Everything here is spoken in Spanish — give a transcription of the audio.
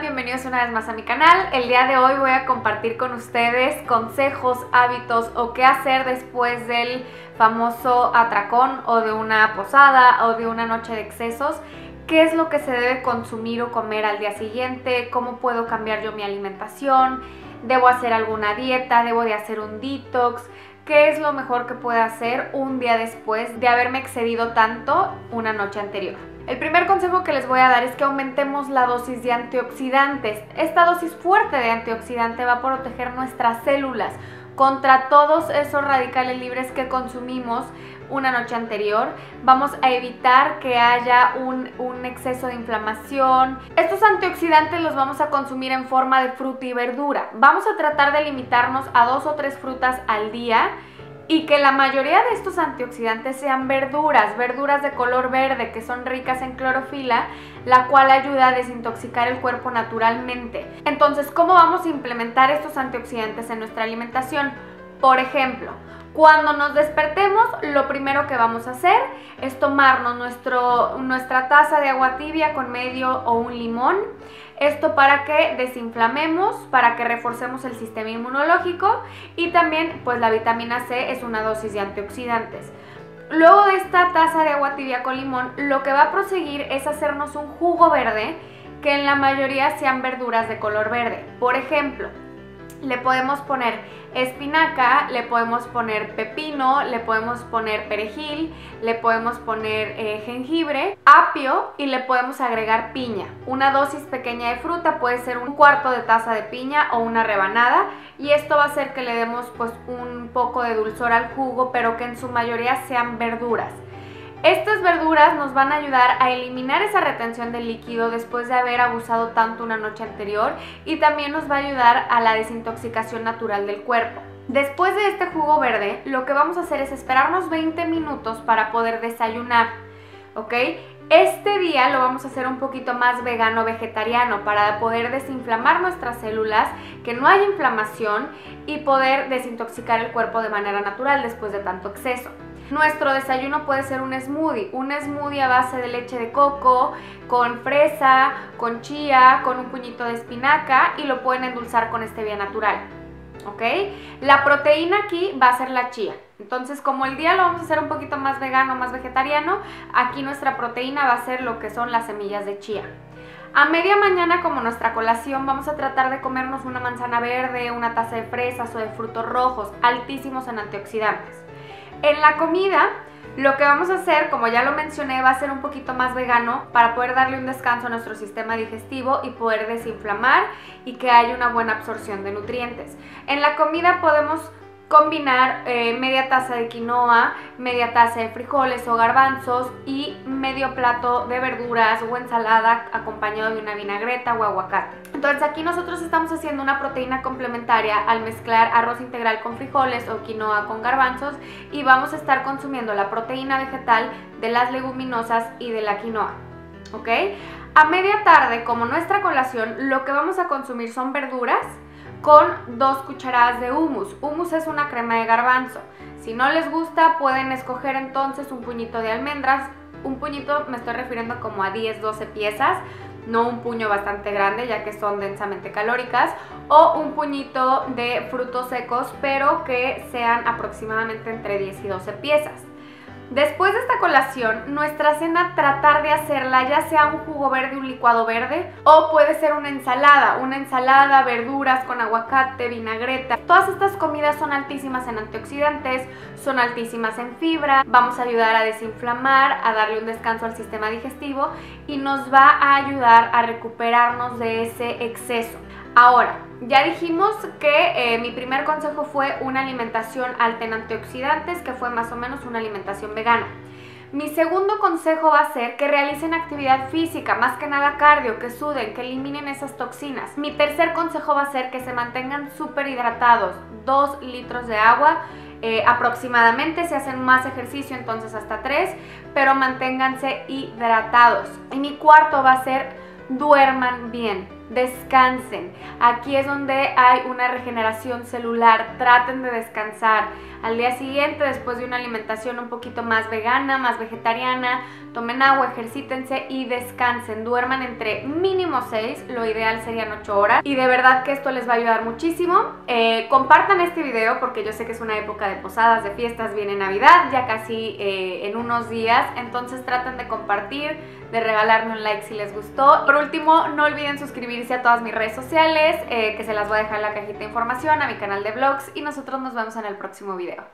Bienvenidos una vez más a mi canal. El día de hoy voy a compartir con ustedes consejos, hábitos o qué hacer después del famoso atracón o de una posada o de una noche de excesos. ¿Qué es lo que se debe consumir o comer al día siguiente? ¿Cómo puedo cambiar yo mi alimentación? ¿Debo hacer alguna dieta? ¿Debo de hacer un detox? ¿Qué es lo mejor que puedo hacer un día después de haberme excedido tanto una noche anterior? El primer consejo que les voy a dar es que aumentemos la dosis de antioxidantes. Esta dosis fuerte de antioxidante va a proteger nuestras células contra todos esos radicales libres que consumimos una noche anterior. Vamos a evitar que haya un, exceso de inflamación. Estos antioxidantes los vamos a consumir en forma de fruta y verdura. Vamos a tratar de limitarnos a dos o tres frutas al día y que la mayoría de estos antioxidantes sean verduras, verduras de color verde que son ricas en clorofila, la cual ayuda a desintoxicar el cuerpo naturalmente. Entonces, ¿cómo vamos a implementar estos antioxidantes en nuestra alimentación? Por ejemplo, cuando nos despertemos, lo primero que vamos a hacer es tomarnos nuestro, nuestra taza de agua tibia con medio o un limón. Esto para que desinflamemos, para que reforcemos el sistema inmunológico y también pues la vitamina C es una dosis de antioxidantes. Luego de esta taza de agua tibia con limón, lo que va a proseguir es hacernos un jugo verde que en la mayoría sean verduras de color verde. Por ejemplo, le podemos poner espinaca, le podemos poner pepino, le podemos poner perejil, le podemos poner eh, jengibre, apio y le podemos agregar piña. Una dosis pequeña de fruta puede ser un cuarto de taza de piña o una rebanada y esto va a hacer que le demos pues un poco de dulzor al jugo pero que en su mayoría sean verduras. Estas verduras nos van a ayudar a eliminar esa retención de líquido después de haber abusado tanto una noche anterior y también nos va a ayudar a la desintoxicación natural del cuerpo. Después de este jugo verde, lo que vamos a hacer es esperarnos 20 minutos para poder desayunar, ¿ok? Este día lo vamos a hacer un poquito más vegano vegetariano para poder desinflamar nuestras células, que no haya inflamación y poder desintoxicar el cuerpo de manera natural después de tanto exceso. Nuestro desayuno puede ser un smoothie, un smoothie a base de leche de coco, con fresa, con chía, con un puñito de espinaca y lo pueden endulzar con stevia natural. ¿Ok? La proteína aquí va a ser la chía. Entonces, como el día lo vamos a hacer un poquito más vegano, más vegetariano, aquí nuestra proteína va a ser lo que son las semillas de chía. A media mañana, como nuestra colación, vamos a tratar de comernos una manzana verde, una taza de fresas o de frutos rojos, altísimos en antioxidantes. En la comida, lo que vamos a hacer, como ya lo mencioné, va a ser un poquito más vegano para poder darle un descanso a nuestro sistema digestivo y poder desinflamar y que haya una buena absorción de nutrientes. En la comida podemos combinar eh, media taza de quinoa, media taza de frijoles o garbanzos y medio plato de verduras o ensalada acompañado de una vinagreta o aguacate. Entonces aquí nosotros estamos haciendo una proteína complementaria al mezclar arroz integral con frijoles o quinoa con garbanzos y vamos a estar consumiendo la proteína vegetal de las leguminosas y de la quinoa. ¿Ok? A media tarde, como nuestra colación, lo que vamos a consumir son verduras, con dos cucharadas de hummus. Hummus es una crema de garbanzo. Si no les gusta, pueden escoger entonces un puñito de almendras. Un puñito me estoy refiriendo como a 10, 12 piezas, no un puño bastante grande ya que son densamente calóricas, o un puñito de frutos secos, pero que sean aproximadamente entre 10 y 12 piezas. Después de esta colación, nuestra cena tratar de hacerla ya sea un jugo verde, un licuado verde o puede ser una ensalada, una ensalada, verduras con aguacate, vinagreta. Todas estas comidas son altísimas en antioxidantes, son altísimas en fibra, vamos a ayudar a desinflamar, a darle un descanso al sistema digestivo y nos va a ayudar a recuperarnos de ese exceso. Ahora, ya dijimos que eh, mi primer consejo fue una alimentación alta en antioxidantes, que fue más o menos una alimentación vegana. Mi segundo consejo va a ser que realicen actividad física, más que nada cardio, que suden, que eliminen esas toxinas. Mi tercer consejo va a ser que se mantengan súper hidratados, 2 litros de agua eh, aproximadamente, si hacen más ejercicio entonces hasta 3, pero manténganse hidratados. Y mi cuarto va a ser duerman bien descansen. Aquí es donde hay una regeneración celular. Traten de descansar. Al día siguiente, después de una alimentación un poquito más vegana, más vegetariana, tomen agua, ejercítense y descansen. Duerman entre mínimo 6, lo ideal serían 8 horas. Y de verdad que esto les va a ayudar muchísimo. Eh, compartan este video porque yo sé que es una época de posadas, de fiestas, viene Navidad, ya casi eh, en unos días. Entonces traten de compartir, de regalarme un like si les gustó. Por último, no olviden suscribirse a todas mis redes sociales, eh, que se las voy a dejar en la cajita de información, a mi canal de vlogs y nosotros nos vemos en el próximo video.